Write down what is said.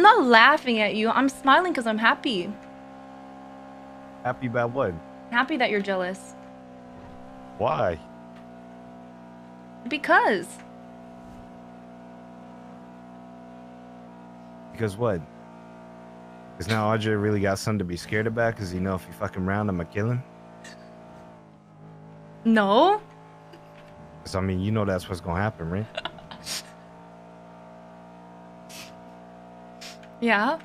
I'm not laughing at you. I'm smiling because I'm happy. Happy about what? Happy that you're jealous. Why? Because. Because what? Because now Audrey really got something to be scared about because you know if you fucking round, I'm a killing? No. Because, I mean, you know that's what's going to happen, right? Yeah.